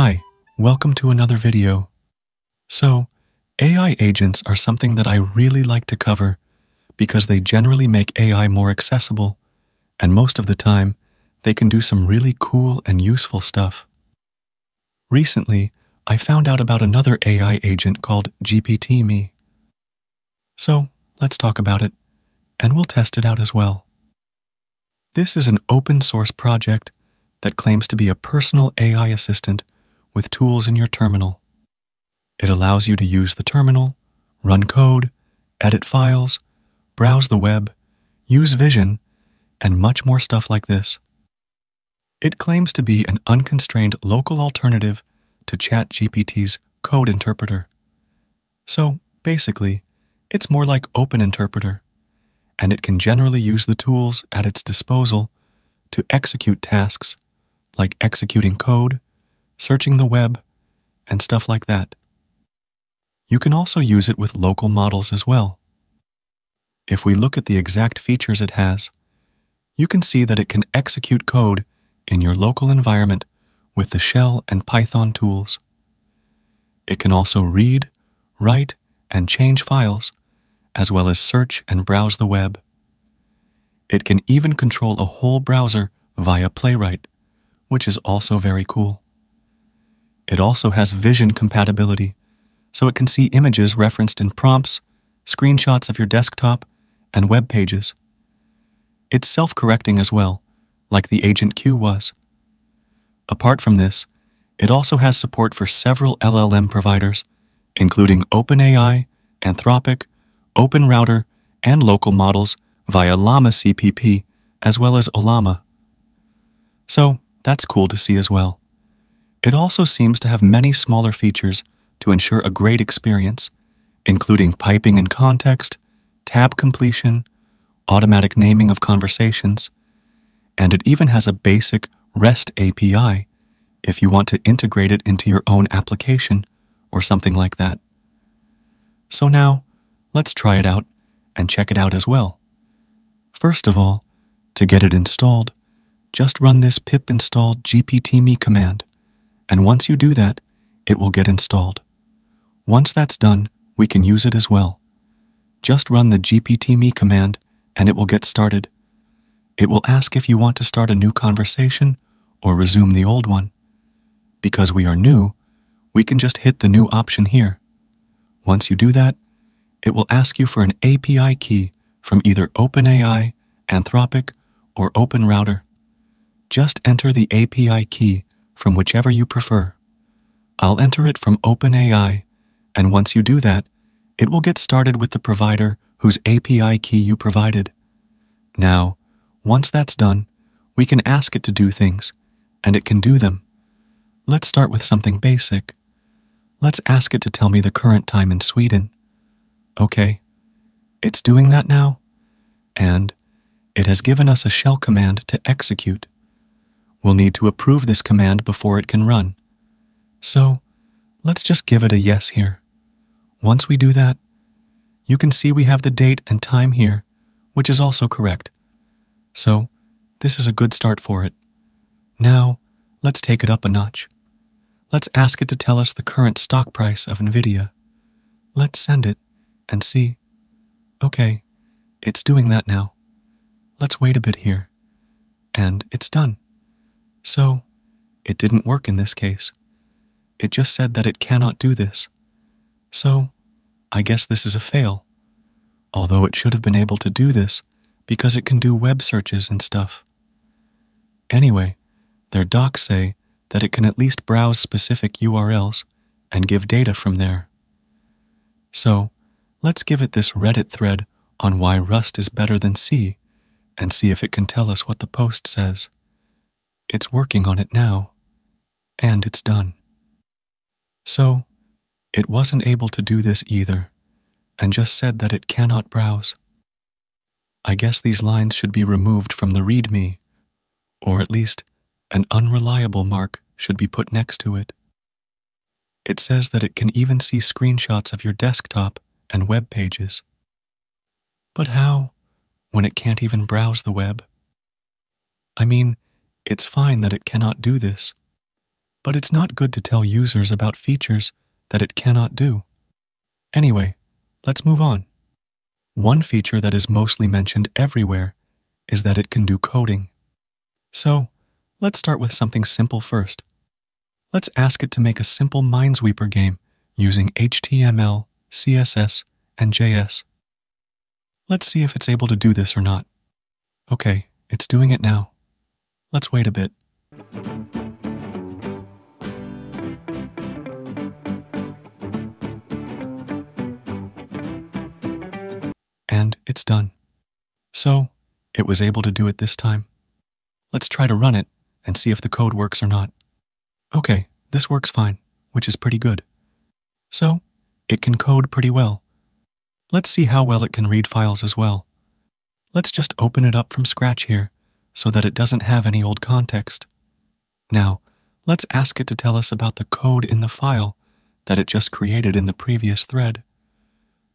Hi, welcome to another video. So, AI agents are something that I really like to cover because they generally make AI more accessible, and most of the time, they can do some really cool and useful stuff. Recently, I found out about another AI agent called GPT-Me. So, let's talk about it, and we'll test it out as well. This is an open source project that claims to be a personal AI assistant with tools in your terminal. It allows you to use the terminal, run code, edit files, browse the web, use vision, and much more stuff like this. It claims to be an unconstrained local alternative to ChatGPT's code interpreter. So, basically, it's more like Open Interpreter, and it can generally use the tools at its disposal to execute tasks like executing code, searching the web, and stuff like that. You can also use it with local models as well. If we look at the exact features it has, you can see that it can execute code in your local environment with the shell and Python tools. It can also read, write, and change files, as well as search and browse the web. It can even control a whole browser via Playwright, which is also very cool. It also has vision compatibility, so it can see images referenced in prompts, screenshots of your desktop, and web pages. It's self-correcting as well, like the Agent Q was. Apart from this, it also has support for several LLM providers, including OpenAI, Anthropic, OpenRouter, and local models via Llama CPP, as well as Ollama. So, that's cool to see as well. It also seems to have many smaller features to ensure a great experience, including piping in context, tab completion, automatic naming of conversations, and it even has a basic REST API if you want to integrate it into your own application or something like that. So now, let's try it out and check it out as well. First of all, to get it installed, just run this pip install gpt-me command and once you do that, it will get installed. Once that's done, we can use it as well. Just run the GPT-me command and it will get started. It will ask if you want to start a new conversation or resume the old one. Because we are new, we can just hit the new option here. Once you do that, it will ask you for an API key from either OpenAI, Anthropic, or OpenRouter. Just enter the API key from whichever you prefer. I'll enter it from OpenAI, and once you do that, it will get started with the provider whose API key you provided. Now, once that's done, we can ask it to do things, and it can do them. Let's start with something basic. Let's ask it to tell me the current time in Sweden. Okay, it's doing that now, and it has given us a shell command to execute. We'll need to approve this command before it can run. So, let's just give it a yes here. Once we do that, you can see we have the date and time here, which is also correct. So, this is a good start for it. Now, let's take it up a notch. Let's ask it to tell us the current stock price of NVIDIA. Let's send it and see. Okay, it's doing that now. Let's wait a bit here. And it's done. So, it didn't work in this case. It just said that it cannot do this. So, I guess this is a fail. Although it should have been able to do this because it can do web searches and stuff. Anyway, their docs say that it can at least browse specific URLs and give data from there. So, let's give it this Reddit thread on why Rust is better than C and see if it can tell us what the post says. It's working on it now, and it's done. So, it wasn't able to do this either, and just said that it cannot browse. I guess these lines should be removed from the README, or at least an unreliable mark should be put next to it. It says that it can even see screenshots of your desktop and web pages. But how, when it can't even browse the web? I mean, it's fine that it cannot do this. but it's not good to tell users about features that it cannot do. Anyway, let's move on. One feature that is mostly mentioned everywhere is that it can do coding. So, let's start with something simple first. Let's ask it to make a simple Minesweeper game using HTML, CSS, and JS. Let's see if it's able to do this or not. Okay, it's doing it now. Let's wait a bit. And it's done. So, it was able to do it this time. Let's try to run it and see if the code works or not. Okay, this works fine, which is pretty good. So, it can code pretty well. Let's see how well it can read files as well. Let's just open it up from scratch here so that it doesn't have any old context. Now, let's ask it to tell us about the code in the file that it just created in the previous thread.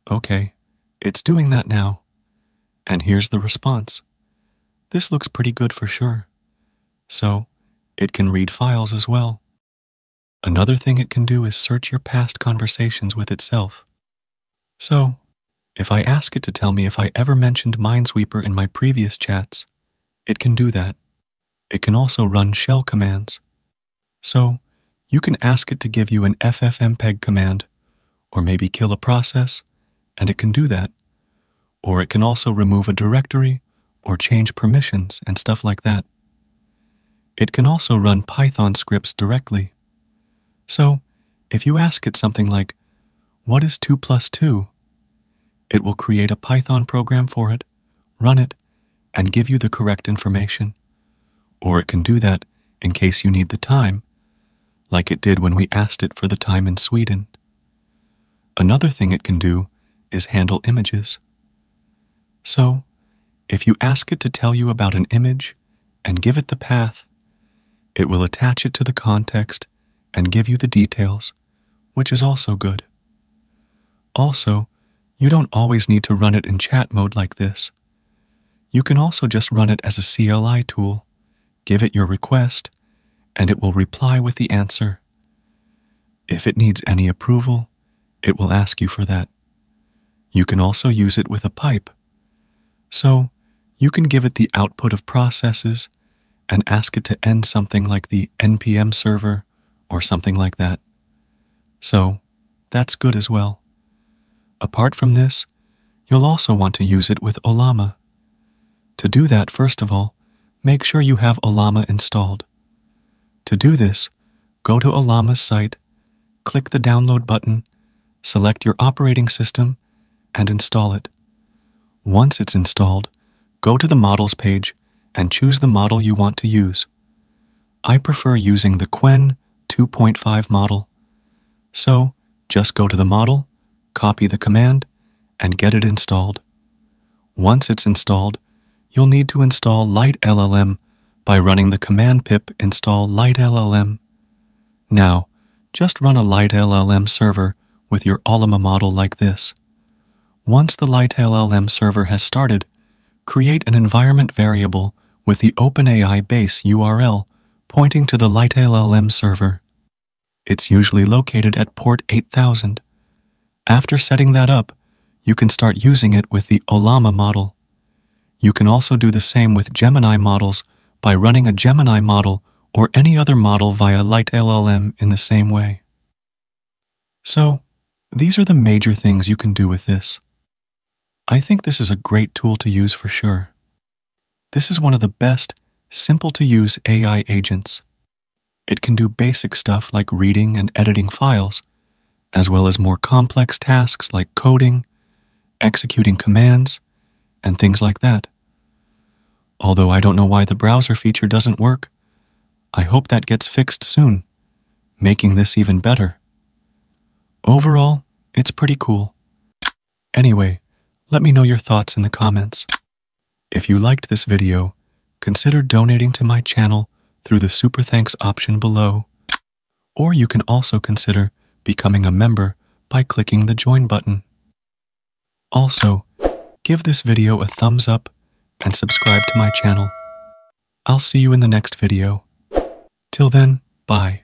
Okay, it's doing that now. And here's the response. This looks pretty good for sure. So, it can read files as well. Another thing it can do is search your past conversations with itself. So, if I ask it to tell me if I ever mentioned Minesweeper in my previous chats, it can do that. It can also run shell commands. So, you can ask it to give you an ffmpeg command, or maybe kill a process, and it can do that. Or it can also remove a directory, or change permissions and stuff like that. It can also run Python scripts directly. So, if you ask it something like, What is 2 plus 2? It will create a Python program for it, run it, and give you the correct information. Or it can do that in case you need the time, like it did when we asked it for the time in Sweden. Another thing it can do is handle images. So, if you ask it to tell you about an image and give it the path, it will attach it to the context and give you the details, which is also good. Also, you don't always need to run it in chat mode like this. You can also just run it as a CLI tool, give it your request, and it will reply with the answer. If it needs any approval, it will ask you for that. You can also use it with a pipe. So, you can give it the output of processes and ask it to end something like the NPM server or something like that. So, that's good as well. Apart from this, you'll also want to use it with Ollama. To do that, first of all, make sure you have Ollama installed. To do this, go to Ollama's site, click the download button, select your operating system, and install it. Once it's installed, go to the Models page and choose the model you want to use. I prefer using the Qwen 2.5 model. So, just go to the model, copy the command, and get it installed. Once it's installed, you'll need to install LiteLLM by running the command pip install LiteLLM. Now, just run a LiteLLM server with your Ollama model like this. Once the LiteLLM server has started, create an environment variable with the OpenAI base URL pointing to the LiteLLM server. It's usually located at port 8000. After setting that up, you can start using it with the Ollama model. You can also do the same with Gemini models by running a Gemini model or any other model via LiteLLM in the same way. So, these are the major things you can do with this. I think this is a great tool to use for sure. This is one of the best, simple to use AI agents. It can do basic stuff like reading and editing files, as well as more complex tasks like coding, executing commands, and things like that. Although I don't know why the browser feature doesn't work, I hope that gets fixed soon, making this even better. Overall, it's pretty cool. Anyway, let me know your thoughts in the comments. If you liked this video, consider donating to my channel through the Super Thanks option below. Or you can also consider becoming a member by clicking the Join button. Also, give this video a thumbs up and subscribe to my channel. I'll see you in the next video. Till then, bye.